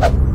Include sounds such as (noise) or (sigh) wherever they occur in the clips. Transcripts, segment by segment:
you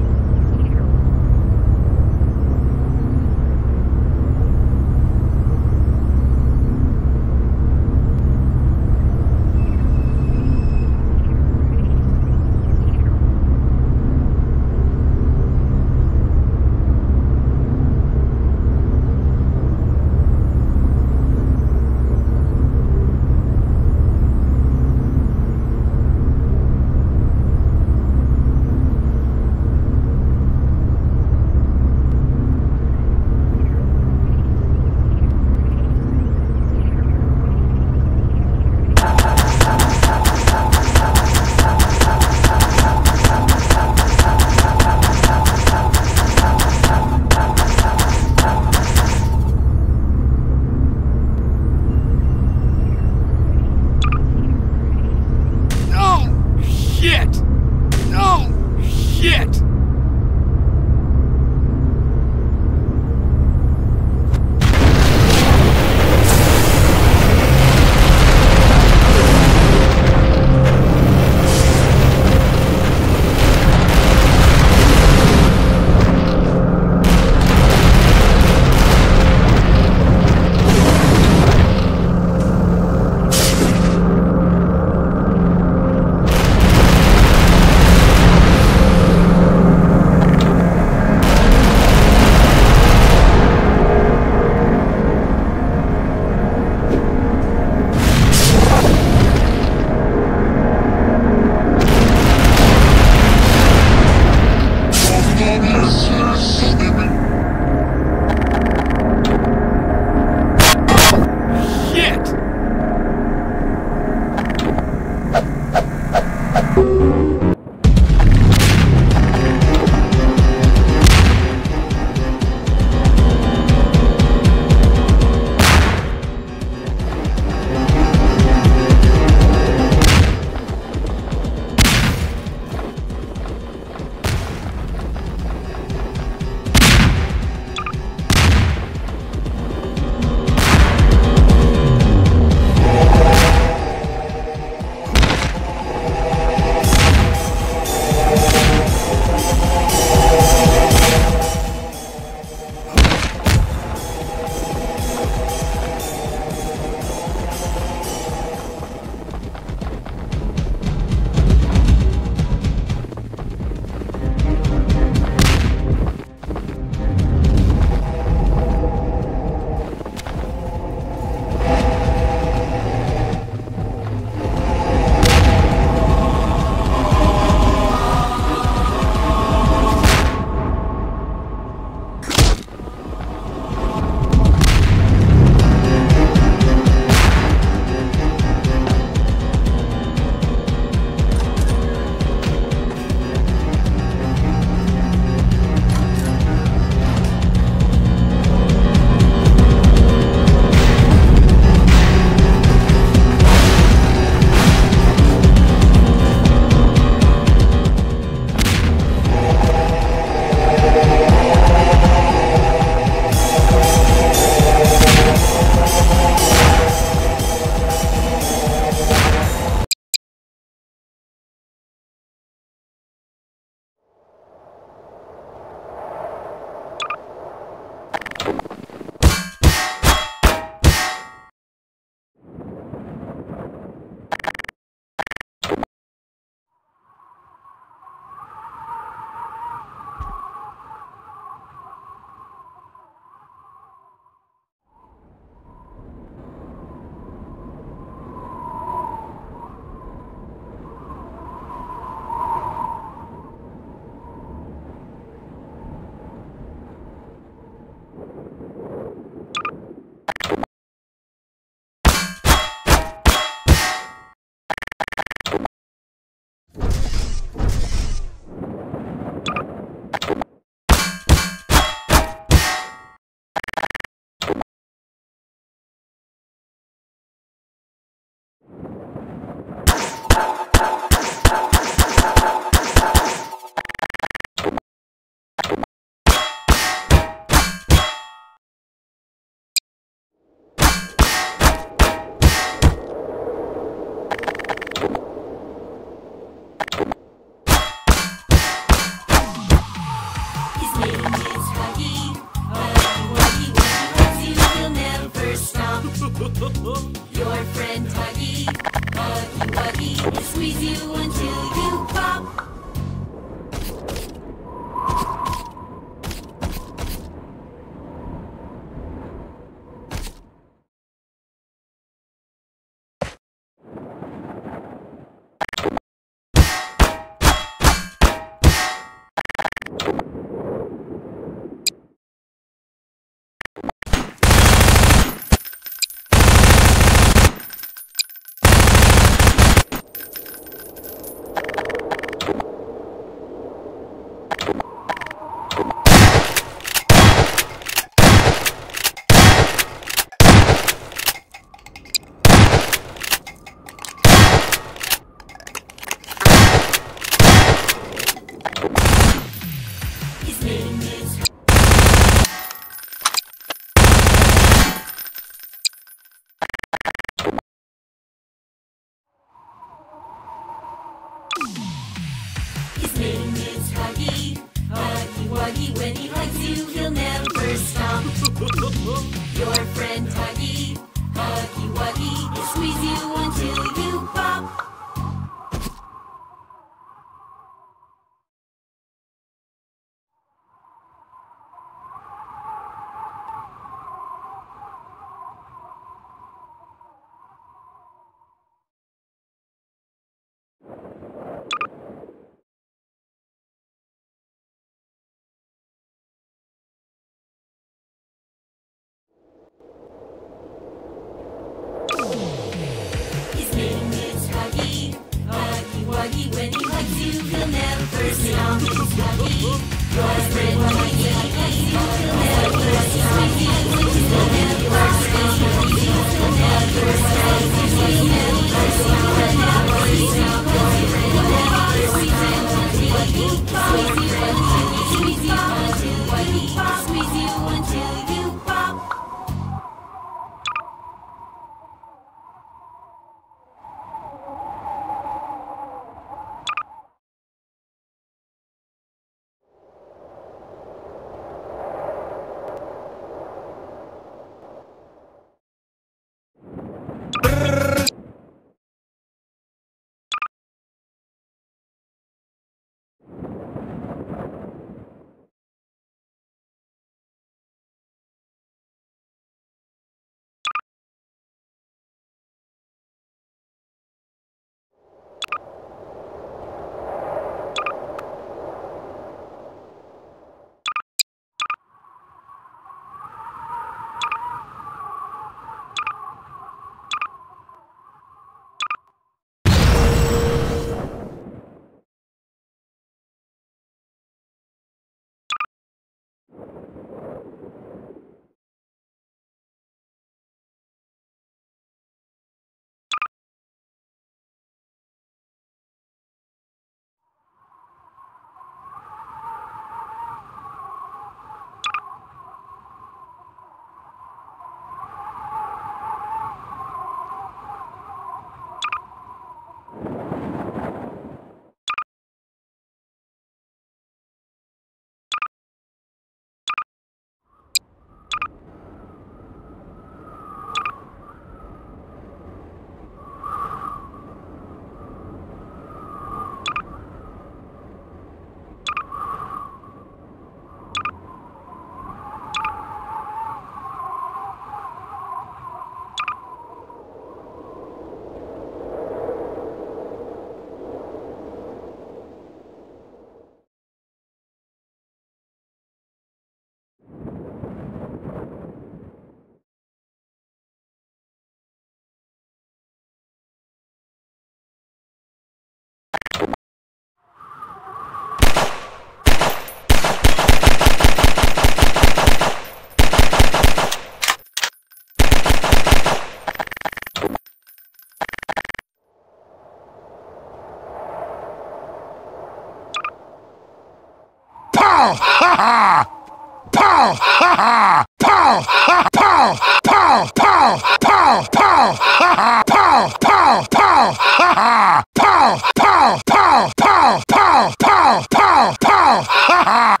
哈哈泡泡泡泡泡泡泡泡哈哈。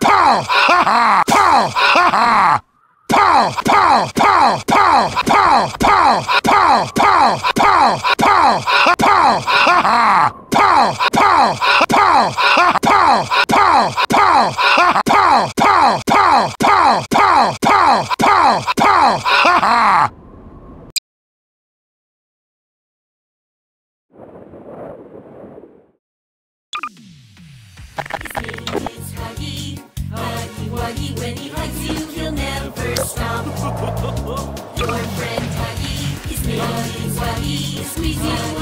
He's name Huggy, Huggy Wuggy. When he hugs you, he'll never stop. (laughs) Your friend Huggy, is Wuggy. Squeeze you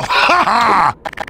Ha (laughs) ha!